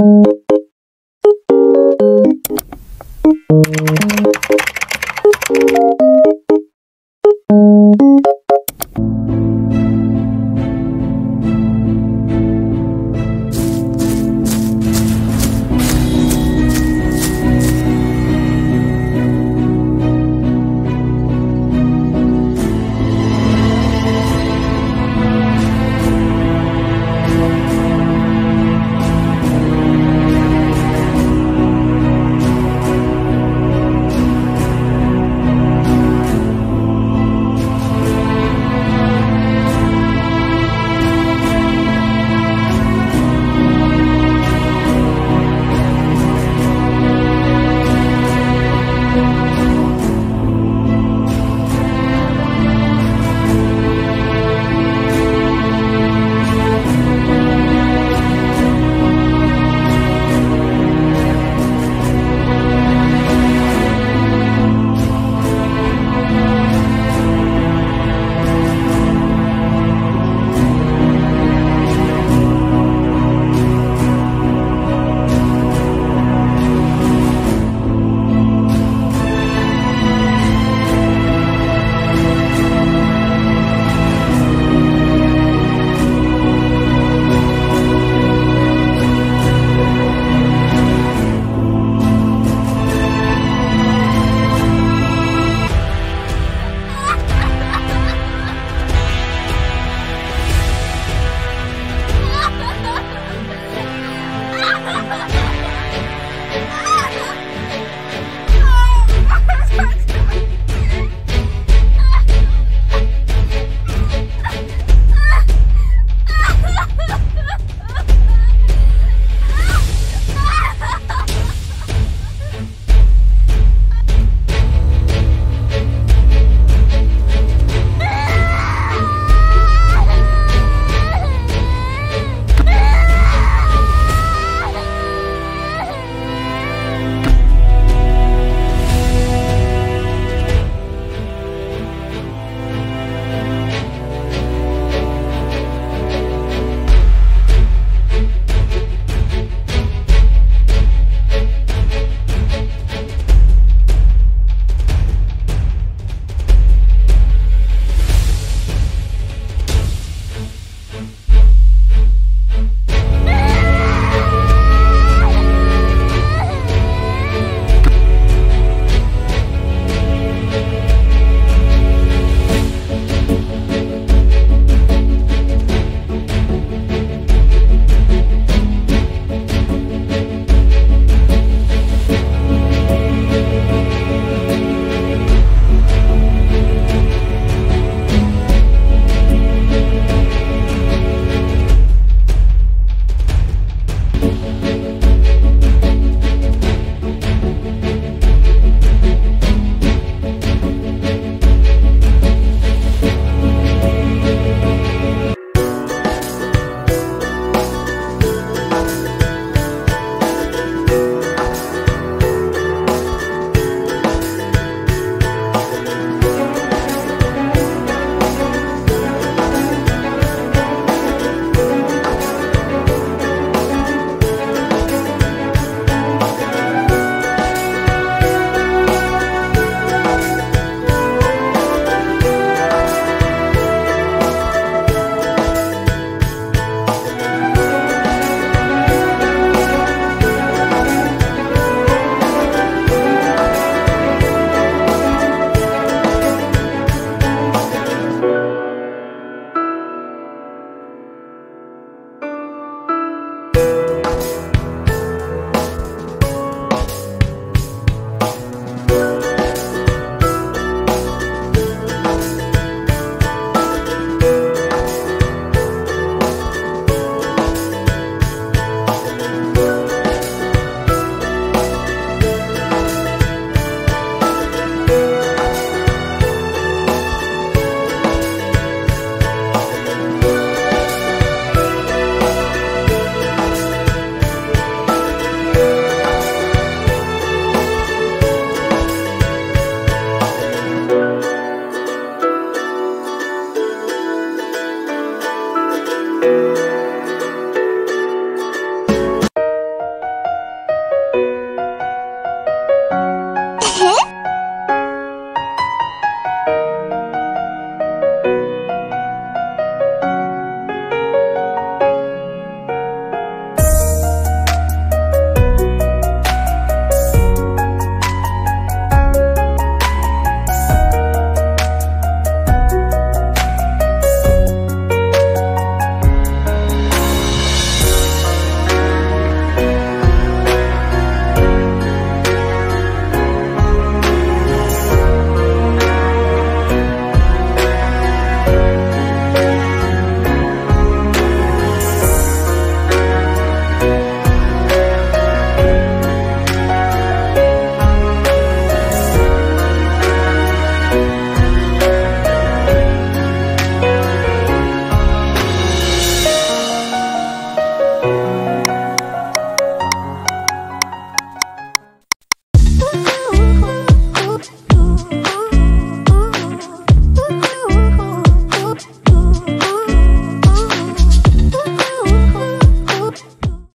you